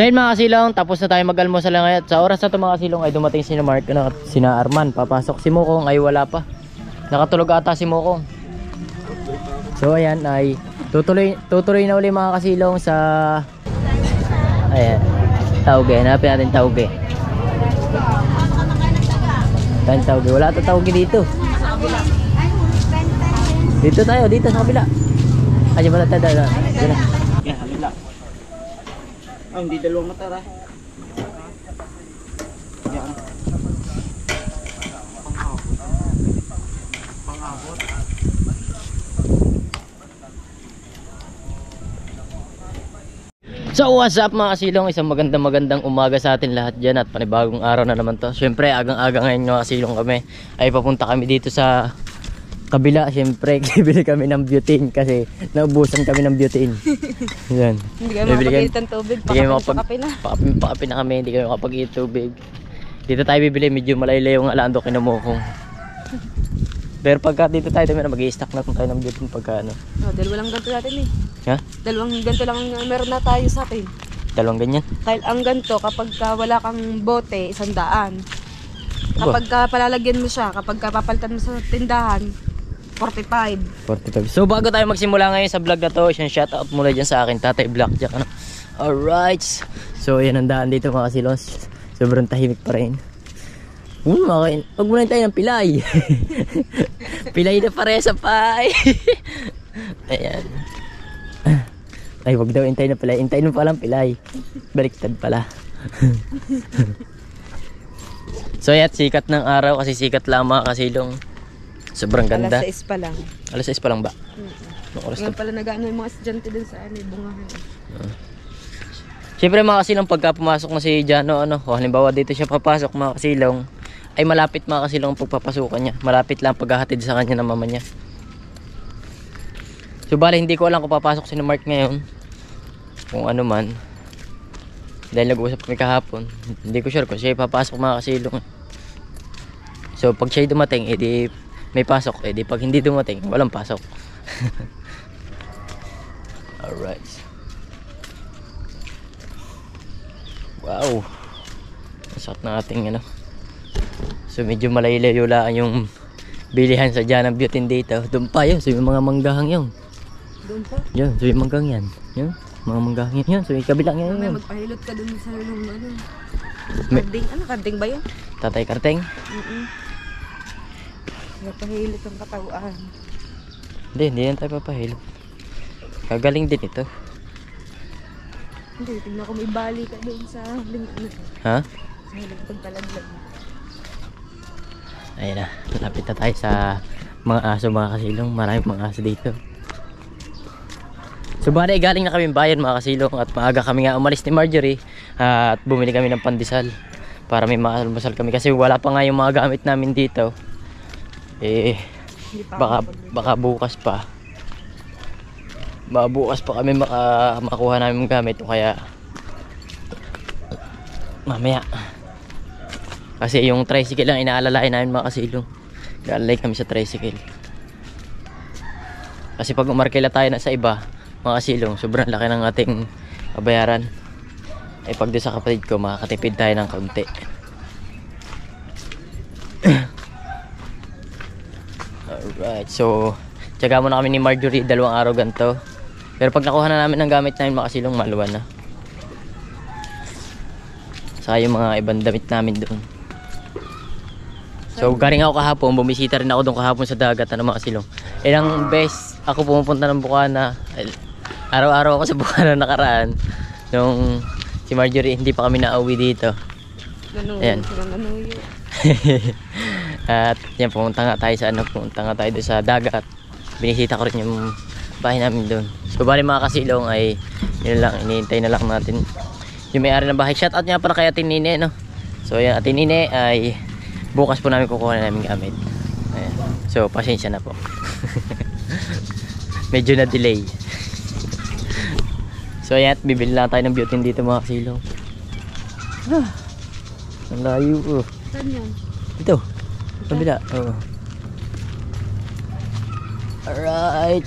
So yun mga kasilong, tapos na tayo mag-almusal na ngayon. Sa oras na ito mga kasilong ay dumating si Mark na sina Arman. Papasok si Mukong ay wala pa. Nakatulog ata si Mukong. So ayan ay tutuloy, tutuloy na uli mga kasilong sa... Ayan. Tauge. Hanapin natin tauge. Saan tauge? Wala ito tauge dito. Dito tayo, dito sa kabila. Ay, ba tayo, tayo, tayo. Halila. Ah, hindi dalawang mata ra. Yan. So what's up mga kasilong, isang magandang magandang umaga sa atin lahat dyan at panibagong araw na naman to Siyempre agang-aga ngayon mga kasilong kami ay papunta kami dito sa kabila Siyempre bibili kami ng butane kasi naubusan kami ng butane Yan Hindi kami Bibili makapagpilit ng tubig. Hindi kami Pakapin makapag sa kape na. Kami, hindi kami makapag tubig Dito tayo bibili, medyo malaylay yung alando kinamukong Pero pagka dito tayo, dami na mag-i-stack na kung tayo ng butane pagka ano Oh, dalawa lang ganito natin eh. Ha? Dalawang ganito lang ang meron na tayo sa atin. Dalawang ganyan Dahil ang ganito, kapag ka wala kang bote, isang daan. Kapag ka palalagyan mo siya, kapag ka papalitan mo sa tindahan, 45. 45. So bago tayo magsimula ngayon sa vlog na to, isang shoutout muna dyan sa akin, Tatay Blackjack. Ano? Alright. So yan ang daan dito mga kasilos. Sobrang tahimik pa rin. Hmm, makain. Huwag muna tayo ng pilay. pilay na pare sa pie. Ayan. Ay, wag daw intay na pilay. Intay na palang pilay. Baliktad pala. so yan, sikat ng araw kasi sikat lang mga kasilong. Sobrang ganda. Alas 6 pa lang. Alas 6 pa lang ba? Oras Ngayon pala nag-ano yung mga estudyante dun sa ano, bungahan. Siyempre mga kasilong pagka pumasok na si Jano ano, o halimbawa dito siya papasok mga kasilong, ay malapit mga kasilong pagpapasukan niya. Malapit lang paghahatid sa kanya ng mama niya. So bale hindi ko alam kung papasok si Mark ngayon. Kung ano man. Dahil nag-uusap kami kahapon. Hindi ko sure kung siya papasok mga kasilong. So pag siya dumating, edi may pasok. Edi pag hindi dumating, walang pasok. Alright. Wow. Sakit ng ating ano. So medyo malayo-layo yung bilihan sa dyan ng butane dito. Doon pa yun. So yung mga manggahang yun. Doon pa. Yan. So yung manggang yan. Yan. Mga manggahang yan. yan. So yung kabilang yan. May yun. magpahilot ka dun sa yung ano. May- Karding, ano karding ba yun? Tatay Karteng. Mm Magpahilot ang katawan. Hindi, hindi yan tayo papahil. Kagaling din ito. Hindi, tignan ko may bali ka dun sa ling ano. Ha? Sa hilang pagkalaglag. Ayun na. Lapit na tayo sa mga aso mga kasilong. Maraming mga aso dito. So bali galing na kami bayan mga kasilong at maaga kami nga umalis ni Marjorie at bumili kami ng pandesal para may maalmusal kami kasi wala pa nga yung mga gamit namin dito. Eh baka baka bukas pa. Baka bukas pa kami maka, makuha namin gamit o kaya mamaya. Kasi yung tricycle lang inaalalain namin mga kasilong. Gaalay kami sa tricycle. Kasi pag umarkila tayo na sa iba, mga kasilong, sobrang laki ng ating kabayaran. Ay pag doon sa kapatid ko, makakatipid tayo ng kaunti. Alright, so Tsaga muna kami ni Marjorie dalawang araw ganito. Pero pag nakuha na namin ng gamit namin mga kasilong, maluwan na. Saka yung mga ibang damit namin doon. So galing ako kahapon, bumisita rin ako doon kahapon sa dagat ano mga silong. Ilang beses ako pumupunta ng Bukana. Araw-araw ako sa Bukana nakaraan. Nung si Marjorie hindi pa kami nauwi dito. Nanuyo. Ayan. Nanuyo. At yan, pumunta nga tayo sa ano, pumunta nga tayo sa dagat. Binisita ko rin yung bahay namin doon. So bali mga kasilong ay yun lang, iniintay na lang natin yung may-ari ng bahay. Shout out nga pala kay Ate Nine, no? So yan, Ate Nine ay bukas po namin kukuha na namin gamit. Ayan. So pasensya na po. Medyo na delay. so ayan, bibili lang tayo ng butane dito mga kasilong. Ah, ang layo oh. Saan yan? Ito. Kabila. Oo. Alright.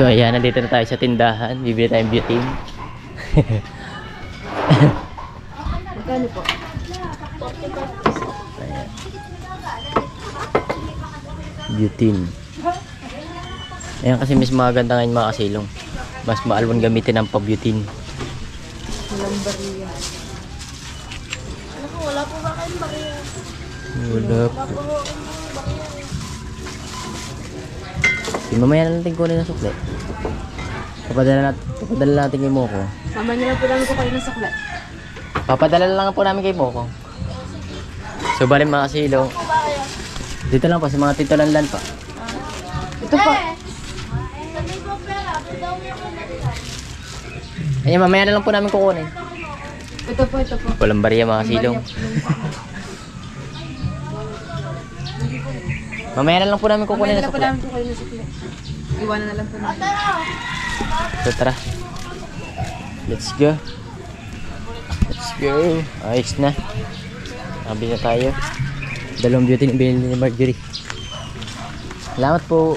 So ayan, nandito na tayo sa tindahan. Bibili tayong butane. Magkano po? Butane. Ayan kasi mas maganda ngayon mga kasilong. Mas maalwan gamitin ang pabutane. Walang bariya. Wala po. Di mamaya na natin kunin ng sukle. Papadala natin, papadala natin kay Moko. Mama niyo lang po namin ko kayo ng saklat. Papadala lang po namin kay Moko. So bali mga kasilong. Dito lang po sa mga tito lanlan pa. Ito po. Ayan, mamaya na lang po namin kukunin. Ito po, ito po. Walang bariya mga silong. Mamaya na lang po namin kukunin Kukunin na na po sukle. namin ko kayo ng saklat. Iwanan na lang po namin. So tara. Let's go. Let's go. Ayos na. Sabi na tayo. Dalawang beauty na binili ni Marjorie. Salamat po.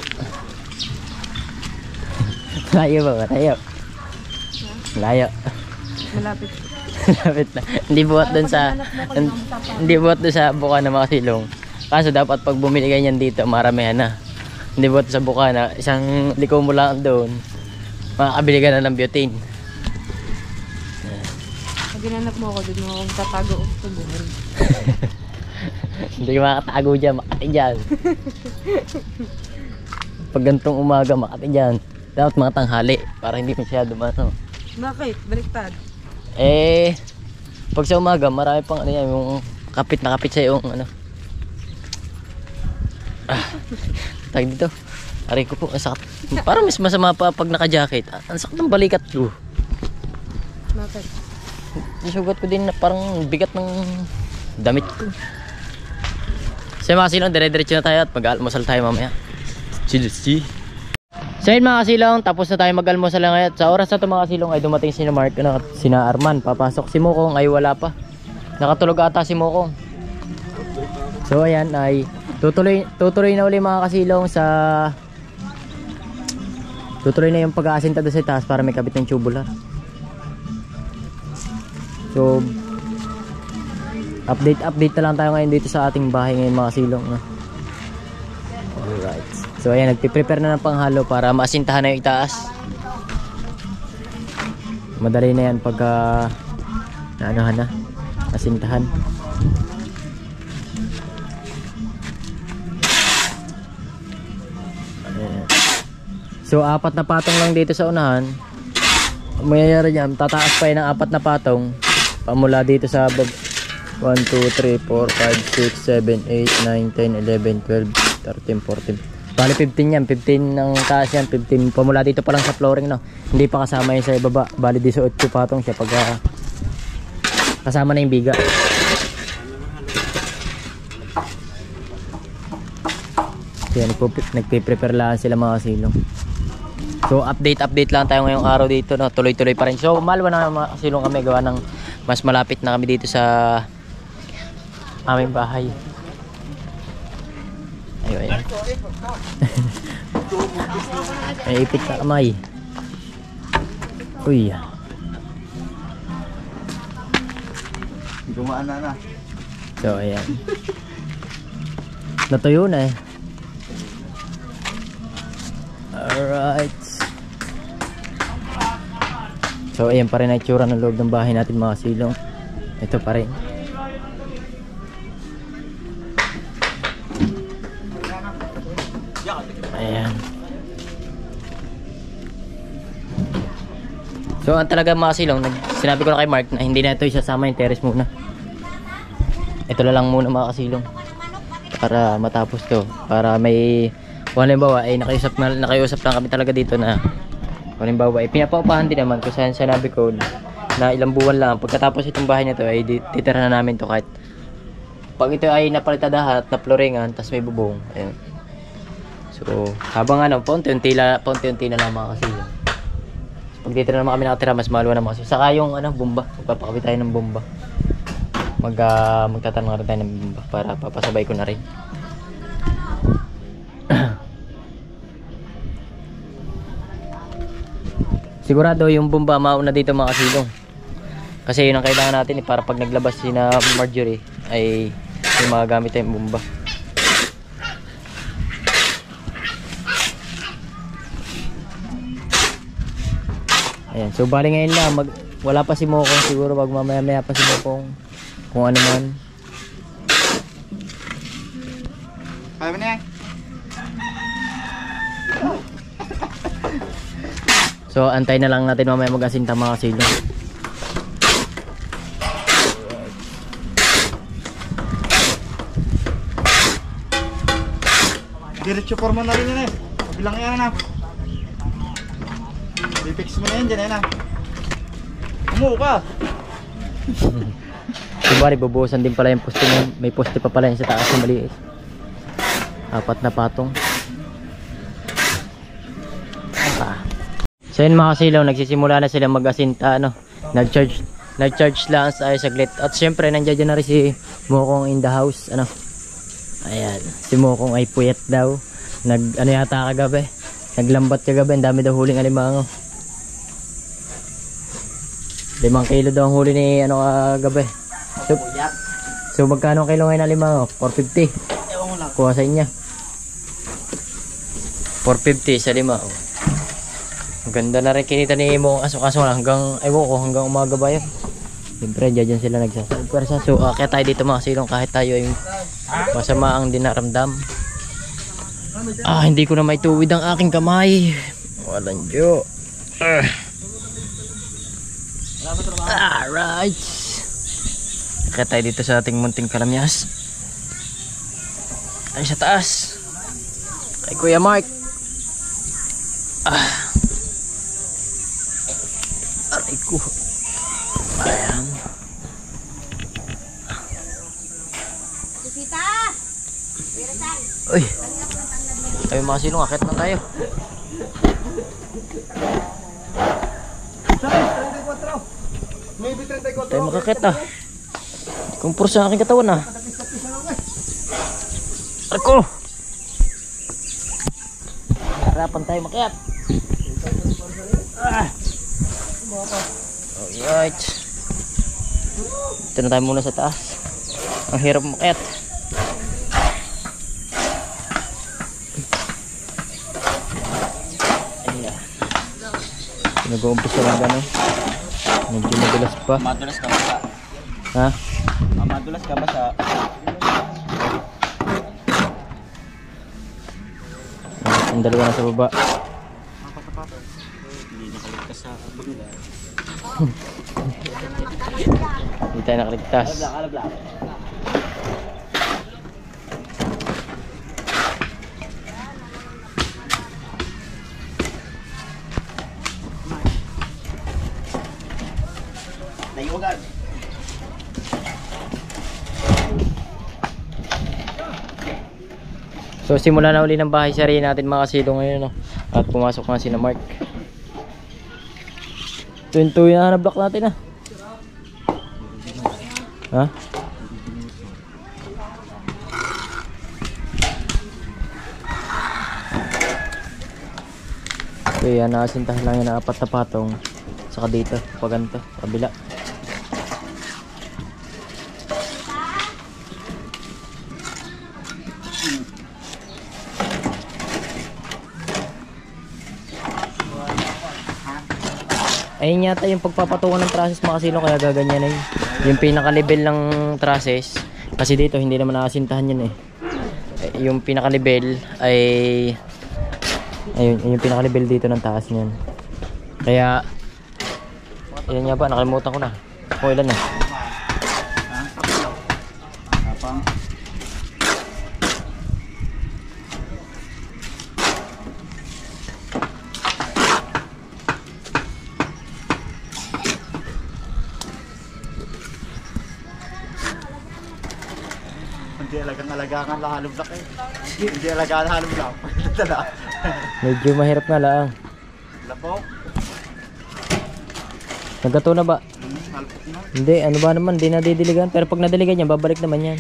Layo ba? Malayo. Layo. Malapit. Lapit na. Hindi buhat dun sa hindi buhat dun sa buka na mga silong. Kaso dapat pag bumili ganyan dito, maramihan na. Hindi buhat sa buka na isang liko mo lang doon. Makakabili ka na ng butane. Pag ginanap mo ako, doon mo akong tatago o tubuhin. Hindi ka makatago dyan, makati dyan. Pag gantong umaga, makati dyan. Dapat mga tanghali, para hindi masyado ano. Bakit? Baliktad. Eh, pag sa umaga, marami pang ano yan, yung kapit na kapit sa yung ano. Ah, tag dito. Aray ko po, ang sakit. Parang mas masama pa pag naka-jacket. Ah, Ang sakit ng balikat ko. Bakit? Sugat ko din na parang bigat ng damit ko. So mga silong, dire-diretso na tayo at mag-almusal tayo mamaya. Chill, see. So yun mga silong, tapos na tayo mag-almusal ngayon. Sa oras na ito mga silong ay dumating si Mark ano, at sina Arman. Papasok si Mokong ay wala pa. Nakatulog ata si Mokong. So ayan ay tutuloy, tutuloy na uli mga kasilong sa tutuloy na yung pag-aasinta doon sa taas para may kabit ng tubular. So, update update na lang tayo ngayon dito sa ating bahay ngayon mga silong. No? Alright. So, ayan, nagpiprepare na ng panghalo para maasintahan na yung itaas. Madali na yan pagka naanohan na, asintahan. So, apat na patong lang dito sa unahan. Ang mangyayari niyan, tataas pa yun ng apat na patong pamula dito sa bab 1, 2, 3, 4, 5, 6, 7, 8, 9, 10, 11, 12, 13, 14 Bali 15 yan, 15 ng taas yan, 15 pamula dito pa lang sa flooring no. Hindi pa kasama yung sa ibaba, bali 18 patong siya pag ah, kasama na yung biga. Kaya nagpo- nagpe-prepare lang sila mga silong. So update update lang tayo ngayong araw dito no. Tuloy-tuloy pa rin. So malwa na mga silong kami gawa ng mas malapit na kami dito sa aming bahay. Ayo ayo. Ay ipit na kamay. Uy. Dumaan na na. So ayan. Natuyo na eh. Alright. So ayan pa rin ang itsura ng loob ng bahay natin mga silong. Ito pa rin. So talaga mga silong, sinabi ko na kay Mark na hindi na ito isasama yung terrace muna. Ito na lang muna mga kasilong. Para matapos to. Para may kung halimbawa ay nakiusap, na, nakiusap lang kami talaga dito na kung halimbawa ay pinapaupahan din naman kung saan sinabi ko na ilang buwan lang pagkatapos itong bahay na to ay titira na namin to kahit pag ito ay napalitadahan at naploringan tapos may bubong ayun so habang ano paunti-unti la, paunti-unti na lang mga kasilong pag dito na naman kami nakatira mas mahal na mga kasilong saka yung ano bomba magpapakabit tayo ng bomba mag uh, magtatanong rin tayo ng bomba para papasabay ko na rin Sigurado yung bomba mauna dito mga kasilong. Kasi yun ang kailangan natin eh, para pag naglabas si na Marjorie ay may magagamit tayong bomba. Ayan, so bali ngayon lang, mag, wala pa si Mokong siguro wag mamaya maya pa si Mokong kung ano man. Kaya mo na yan. So antay na lang natin mamaya mag-asinta mga kasilong. Diretso forma na rin yan eh. Bilang yan na. I-fix mo na yan dyan eh na. Umuho ka. So bali bubuhusan din pala yung poste niya. May poste pa pala yun sa taas yung maliit. Apat na patong. Ah. So yun mga kasilaw, nagsisimula na sila mag-asinta ano. Nag-charge nag-charge lang sa ay saglit. At syempre nandiyan dyan na rin si Mokong in the house ano. Ayan, si Mokong ay puyat daw. Nag ano yata kagabi. Naglambat kagabi, ang dami daw huling alimango. Limang kilo daw ang huli ni ano kagabi. So, so magkano ang kilo ngayon na limango? 450. Ewan ko. Kuha sa inyo. 450 sa lima. Oh. Ang Ganda na rin kinita ni mo kaso kaso hanggang ay ko hanggang umaga ba yun. Siyempre dyan, sila nagsasabi. Pero sa so uh, kaya tayo dito mga silong kahit tayo ay masama ang dinaramdam. Ah, hindi ko na may tuwid ang aking kamay. Walang Diyo. Ah. Alright. Kaya tayo dito sa ating munting kalamyas. Ay sa taas. Kay Kuya Mark. Ah. Aray ko. Ayan. Uy. Tayo mga silong, akit na tayo. Tayo makakit ah. Kumpur sa aking katawan ah. Ako! Harapan tayo makiat. Ah. Alright. Ito na tayo muna sa taas. Ang hirap makiat. Ayan. Nag-uumpisa lang gano'n. Medyo madulas pa. Madulas ka ba sa... Ha? Ah, Madulas ka ba sa... Ang dalawa na sa baba. Hindi nakaligtas sa bunda. Hindi tayo nakaligtas. Alabla. Naiwagan. Simula na uli ng bahay sarili natin mga kasilo ngayon no? At pumasok na si na Mark Twin-two na na block natin ah Ha? Okay, yan nakasintahan lang yun apat na patong Saka dito, paganto, kabila Ayun yata yung pagpapatungan ng trusses mga kasino kaya gaganyan na yun. Yung pinaka-level ng trusses. Kasi dito hindi naman nakasintahan yun eh. Eh, Yung pinaka-level ay... Ayun, yun yung pinaka-level dito ng taas niyan. Kaya... Ilan nga ba? Nakalimutan ko na. Kung ilan na. Hindi alagang alagaan lang halong block eh. Hindi alagaan halong block. Dala. Medyo mahirap nga lang. Lapok. Nagkato na ba? Hmm, halpok na. Hindi, ano ba naman, hindi nadidiligan. Pero pag nadiligan yan, babalik naman yan.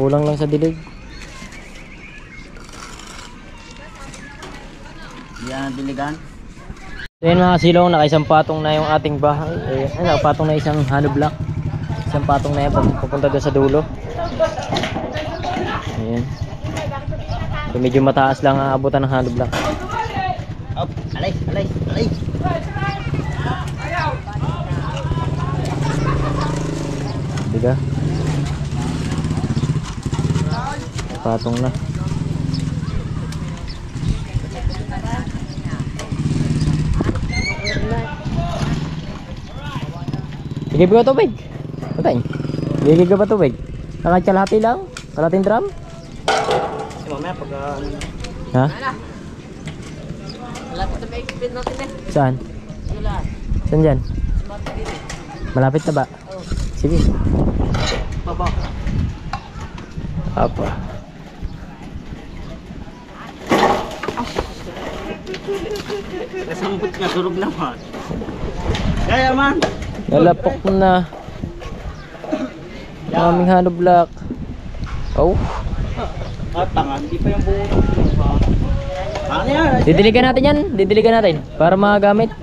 Kulang lang sa dilig. Yan, diligan. So yun mga silong, nakaisang patong na yung ating bahay. Eh, ay, nakapatong na isang hollow block. Isang patong na yan, pap- papunta doon sa dulo. Ayan. So medyo mataas lang ang abutan ng hollow block. Up, alay, alay, alay. Diga? Patong na. Sige ba tubig? Patay. Sige ka ba tubig? Nakachalati lang? Kalating drum? Si mamaya pag ah, Ha? Malapit na ba yung natin eh? Saan? Saan dyan? Malapit na ba? Sige. baba. Apa. Kasambot nga, durog naman. Kaya man. Nalapok na. Ang aming hollow block. Oh. Ah, tanga, hindi pa yung buo. Ano? Didiligan natin yan. Didiligan natin. Para magagamit.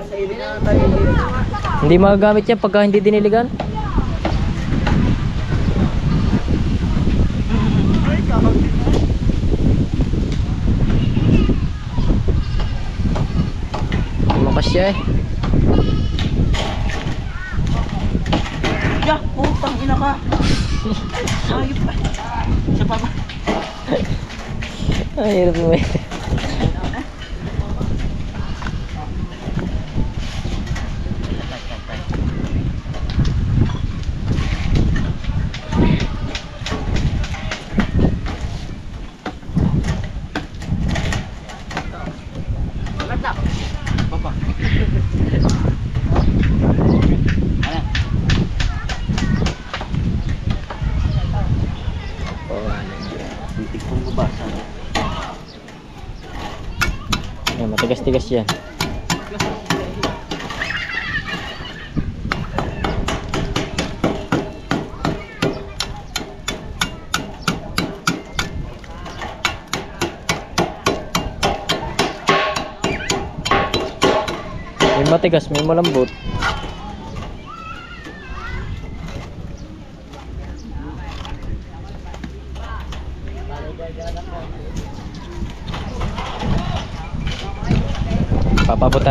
Hindi magagamit yan pagka hindi diniligan. Lumakas siya eh. Ya, putang ina ka. Ayop pa. Siya pa ba? Ay, hirap mo eh. Matigas-tigas yan. May matigas, may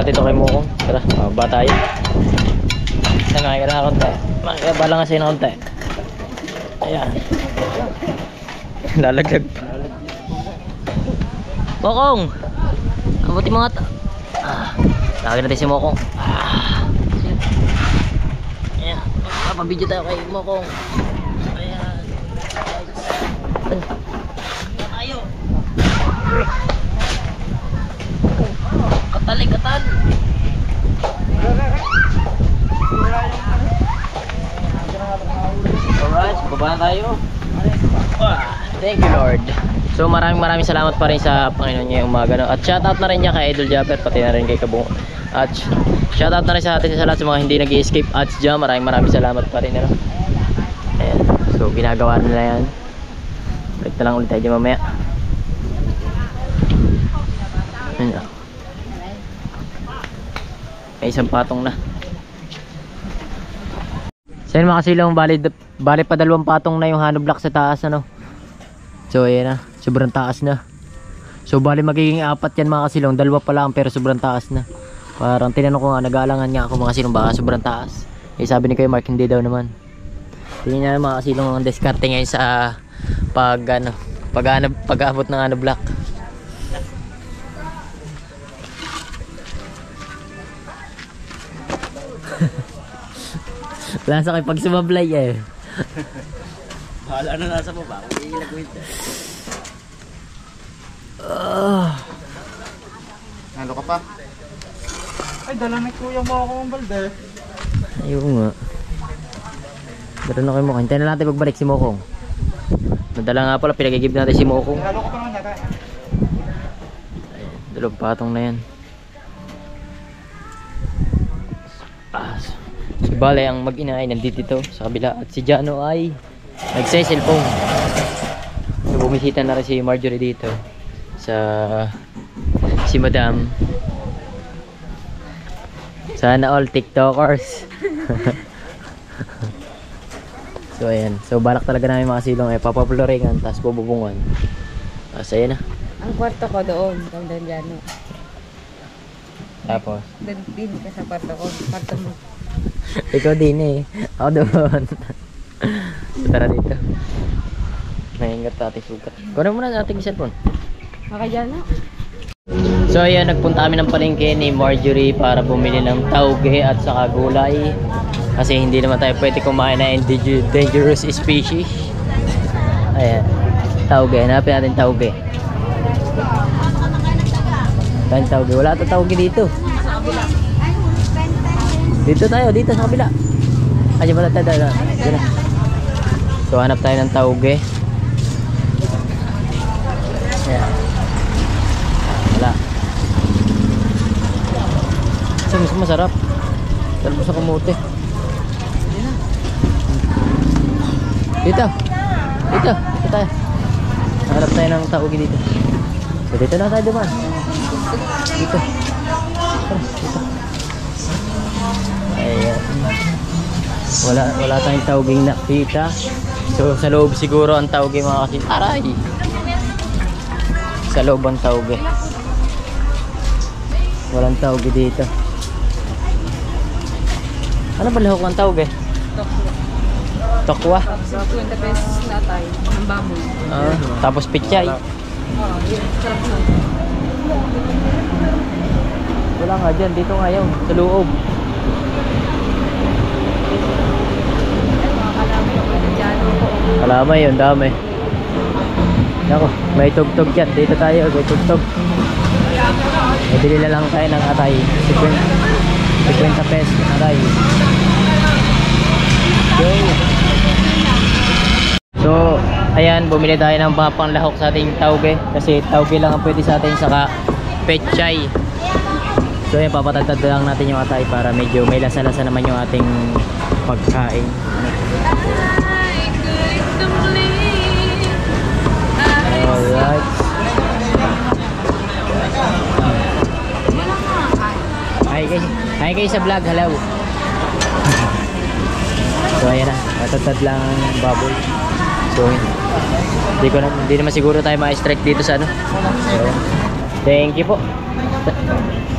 natin ito kay Mukong. Tara, pababa tayo. Saan makikita na konti? Makikita lang kasi na konti. Ayan. Lalaglag pa. Mokong! Abuti mga ta... Ah, tawagin natin si Mokong. Ah. Ayan. Papabidyo tayo kay Mokong. Ayan. Ayan. Tayo. Katalikatan. Alright, baba na tayo. Thank you Lord. So maraming maraming salamat pa rin sa Panginoon niya yung. No? At shoutout na rin niya kay Idol Japper, pati na rin kay Kabung. At sh- shoutout na rin sa atin sa lahat sa mga hindi nag escape ads dyan. Maraming maraming salamat pa rin. Ano? Ayan. So ginagawa nila yan. Balik na lang ulit tayo mamaya. Ayan. May isang patong na. So yun mga kasilaw, bali, bali pa dalawang patong na yung hano block sa taas ano. So ayan na, sobrang taas na. So bali magiging apat yan mga kasilong, dalawa pa lang pero sobrang taas na. Parang tinanong ko nga, nag-aalangan nga ako mga kasilong baka sobrang taas. Eh sabi ni Kuya Mark, hindi daw naman. Tingnan niya mga kasilong ang diskarte ngayon sa pag ano, pag, pag-abot ng ano block. Lasa kayo pag sumablay eh. Bahala na nasa baba. Kung iilagwin ka. Ah. Nalo ka pa? Ay, dala ni kuya mo ako ang balde. Ayun nga. Dala na kayo mo. Hintayin na natin pagbalik si Mokong. Nadala nga pala, pinagigib natin si Mokong. Nalo ka pa naman yata. Dalawang patong na yan. Bale ang mag-ina ay nandito dito sa kabila at si Jano ay nagse-cellphone. So bumisita na rin si Marjorie dito sa si Madam. Sana all TikTokers. so ayan. So balak talaga namin mga silong eh papaploringan tapos bububungan. Tapos ayan na. Ang kwarto ko doon, kung Daliano. Tapos Doon din ka sa kwarto ko. Kwarto mo. ikaw din eh. Ako doon. tara dito. Nahingat sa ating sukat. Kunin mo na sa ating cellphone. Makajana? So ayan, nagpunta kami ng palengke ni Marjorie para bumili ng tauge at saka gulay. Kasi hindi naman tayo pwede kumain na dangerous species. Ayan, tauge. Hanapin natin tauge. Saan tauge? Wala ito tauge dito. Dito tayo, dito sa kabila. Ay, pala tayo, tayo, tayo. So hanap tayo ng tauge. Ayan. Wala. Kasi mas masarap. Talbos sa kamote. Dito. Dito. Dito tayo. Hanap tayo ng taugi dito. So dito na tayo duman. Dito. Tara, Ayan. Wala, wala tayong tauging nakita. So sa loob siguro ang taugi mga kasi. Aray! Sa loob ang taugi. Walang taugi dito. Ano ba lahok ng taugi? Tokwa. So, 20 pesos na tayo. Ang baboy. Ah, tapos pichay. Wala nga dyan. Dito nga yun. Sa loob. Ay, mga kalaman ko. Daliano ko. Alamay yun. Dami. Nako. May tugtog dyan. Dito tayo. May tugtog. Mabili na lang tayo ng atay. 50, 50 pesos. Atay. Go. So, ayan, bumili tayo ng mga panglahok sa ating tauge. Kasi tauge lang ang pwede sa atin, saka pechay. So, ayan, papatagtad lang natin yung atay para medyo may lasa-lasa naman yung ating pagkain. Hi guys. Sa vlog. Hello. so ayan na. Matatad lang ang baboy. So hindi ko na, hindi naman siguro tayo ma-strike dito sa ano. So, thank you po.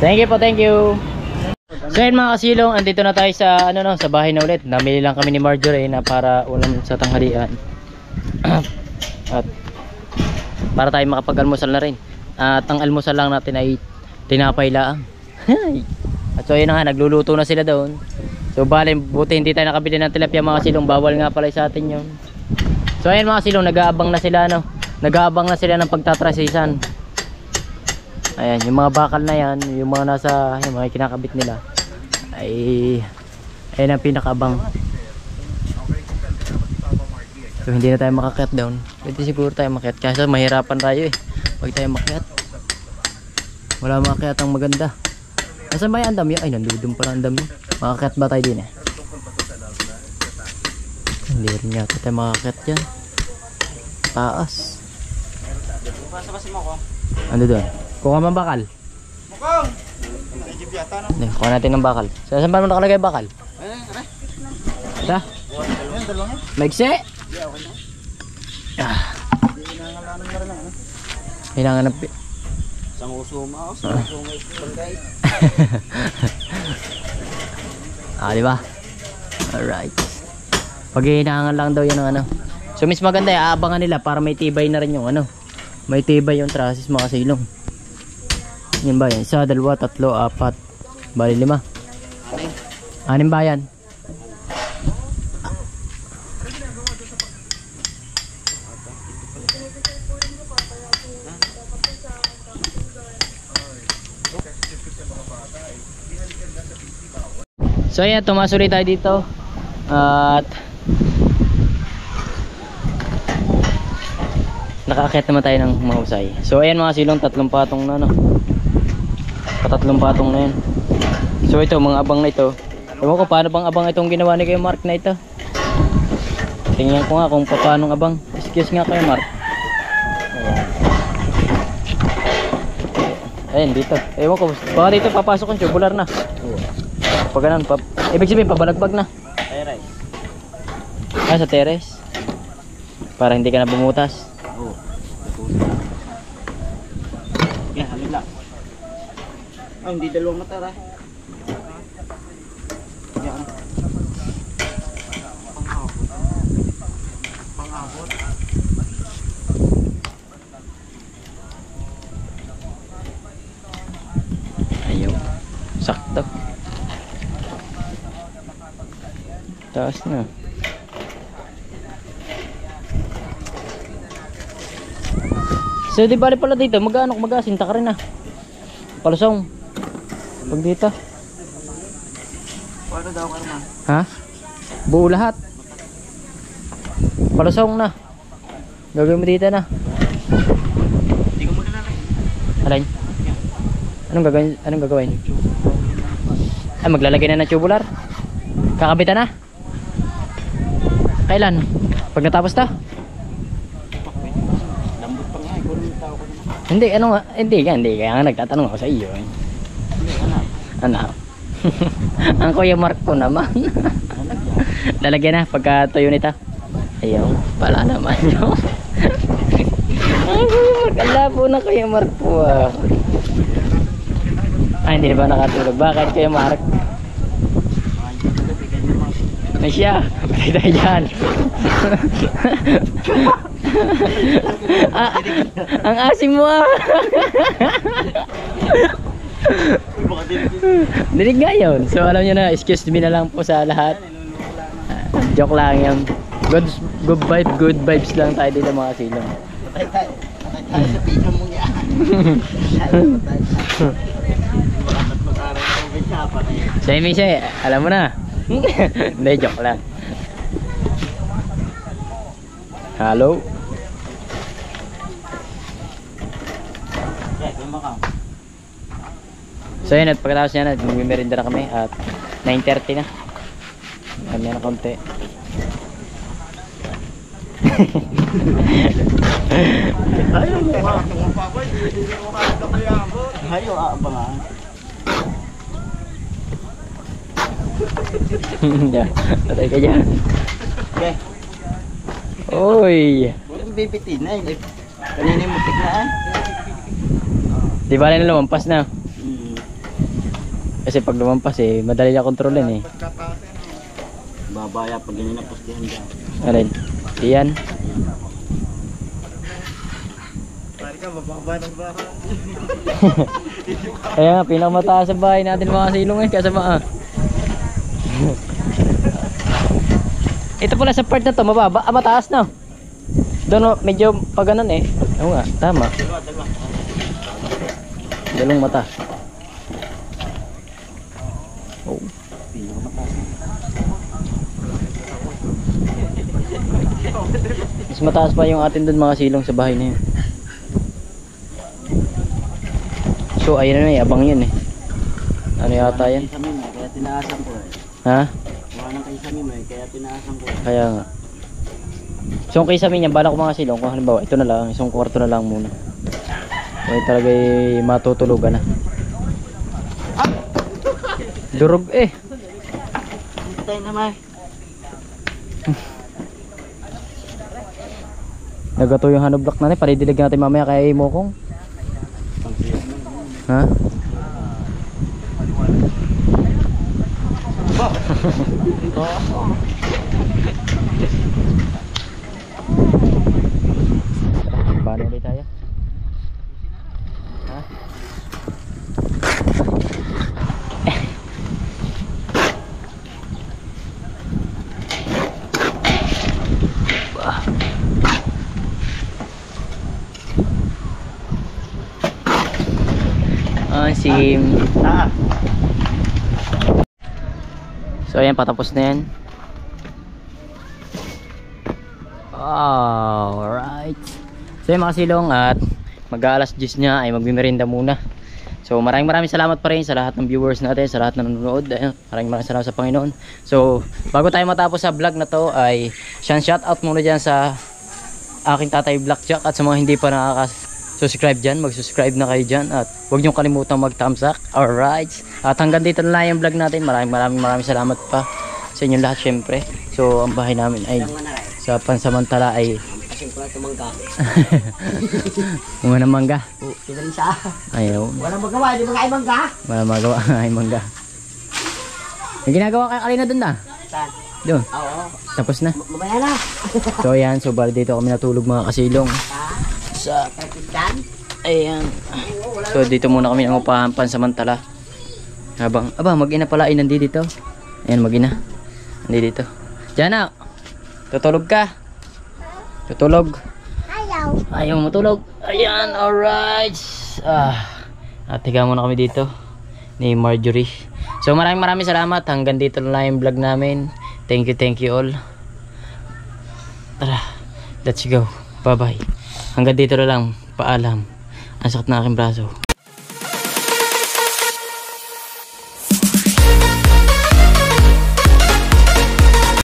Thank you po, thank you. So yun mga kasilong, andito na tayo sa ano no, sa bahay na ulit. Namili lang kami ni Marjorie na para ulam sa tanghalian. At para tayo makapag-almusal na rin. At ang almusal lang natin ay tinapay laang. At so yun na nga, nagluluto na sila doon. So bale, buti hindi tayo nakabili ng tilapia mga silong. Bawal nga pala sa atin yun. So ayun mga silong, nag-aabang na sila no. Nag-aabang na sila ng pagtatrasisan. Ayan, yung mga bakal na yan, yung mga nasa, yung mga kinakabit nila. Ay, ayun ang pinakabang. So hindi na tayo makakyat down. Pwede siguro tayo makyat. Kasi mahirapan tayo eh. Huwag tayo makyat. Wala makyat ang maganda. Nasaan ba yung andam yun? Ay, nandudun pala andam yun. Makakyat ba tayo din eh? Hindi rin yata tayo makakyat dyan. Taas. Ano doon? Kuha mo bakal. Mukong! Medyo yata no? Kuha natin ng bakal. Sa saan ba mo nakalagay bakal? Sa? Ayan, dalawang yan. Maigsi? Kailangan ng... pi- Isang uso mo ako, isang uso mo barangay. Ah, di ba? Alright. Pag hinahangan lang daw yun ng ano. So, mas maganda, eh, aabangan nila para may tibay na rin yung ano. May tibay yung trusses mga silong. Yan ba yan? Isa, dalawa, tatlo, apat. Bali, lima. Anim ba yan? So ayan, tumas ulit tayo dito. At nakaakyat naman tayo ng mahusay. So ayan mga silong, tatlong patong na no. Patatlong patong na yan. So ito, mga abang na ito. Ewan ko paano bang abang itong ginawa ni kayo Mark na ito. Tingnan ko nga kung paano abang. Excuse nga kayo Mark. Ayan. Dito. Ewan ko, baka dito papasok ang tubular na. Pag ganun, pa, ibig sabihin, pabalagbag na. Right. Ah, sa teres. Para hindi ka na bumutas. Oo. Okay, halin lang. Ah, hindi dalawang mata. Yan. Pangabot. Ayaw. Taas na. So di bali pala dito, mag-ano mag-asinta ka rin ah. Palusong. Pag dito. Paano daw, Karman? Ha? Buo lahat. Palusong na. Gagawin mo dito na. Hindi ko muna na. Alin? Anong gagawin? Anong gagawin? Ay, maglalagay na ng tubular. Kakabitan na. Kailan? Pag natapos ta? Lambot pa nga, ikaw naman tao ko naman. Hindi, ano nga? Hindi nga, hindi. Kaya nga nagtatanong ako sa iyo. Eh. Anak. Ang kuya Mark ko naman. Lalagyan na pagka tuyo. Ayaw, pala naman yun. Ang kuya Mark, ang labo na kuya Mark po ah. Ay, hindi na ba nakatulog? Bakit kuya mga May siya. Tayo dyan. ah, ang asim mo ah. Dinig nga yun. So alam nyo na, excuse me na lang po sa lahat. Ah, joke lang yan. Good, good vibe, good vibes lang tayo dito mga silong. Patay tayo. Patay tayo sa pino mo. Siya yung siya, alam mo na. Hindi, joke lang. Hello? So yun, at pagkatapos niya na, magmimerinda na kami at 9.30 na. Kami na konti. Ayaw mo ka. Ayaw, aabangan. yeah, patay ka dyan. Okay. Oy! Bibitin na. eh. Kanina mutik na ah. Di ba na lumampas na? Hmm. Kasi pag lumampas eh, madali na kontrolin eh. Babaya pag ganyan na postihan dyan. Alin? Iyan. Pari ka, bababa ng bahay. Kaya nga, pinakamataas sa bahay natin mga silong eh, kasama ah. Ito pala sa part na to, mababa, ah, mataas na. Doon oh, medyo pag ganun eh. Oo nga, tama. Dalong mata. Oh. Mas mataas pa yung atin doon mga silong sa bahay na yun. So ayun na eh, abang yun eh. Ano yata yan? Kaya tinaasan ko eh. Ha? Mo eh, kaya tinaasan ko. Kaya nga. So kaysa niya, bala ko mga silong, kung halimbawa, ito na lang, isang kwarto na lang muna. Kaya talaga eh, matutulugan na. Durog eh. Hintay naman. Nagato yung hanoblock na eh, paridilig natin mamaya kay Mokong. Ha? Paano ulit tayo? Ha? Ah, So ayan, patapos na yan. Alright. So yun mga silong at mag-aalas 10 niya ay magbimerenda muna. So maraming maraming salamat pa rin sa lahat ng viewers natin, sa lahat ng nanonood. Ayun, maraming maraming salamat sa Panginoon. So bago tayo matapos sa vlog na to ay siyang shout out muna dyan sa aking tatay Blackjack at sa mga hindi pa nakaka subscribe dyan. Mag-subscribe na kayo dyan. At huwag niyong kalimutan mag-thumbs up. Alright. At hanggang dito na lang yung vlog natin. Maraming maraming maraming salamat pa sa inyong lahat syempre. So ang bahay namin ay sa pansamantala ay mangga. Sila siya. Ayaw. Walang magawa, di ba kayo mangga? Wala magawa ay mangga. May ginagawa ka kanina dun na. Saan? Doon. Oo. Tapos na. Mamaya na. So ayan. So bali dito kami natulog mga kasilong. Sa Kapitan? Ayan. So dito muna kami ang upahan pansamantala. Habang, aba, mag-ina pala ay nandito dito. Ayan, mag-ina. Nandito dito. Jana, tutulog ka? Tutulog? Ayaw. Ayaw matulog. Ayan, alright. Ah, at higa muna kami dito ni Marjorie. So maraming maraming salamat. Hanggang dito na lang yung vlog namin. Thank you, thank you all. Tara, let's go. Bye-bye. Hanggang dito na lang. Paalam. Ang sakit na aking braso.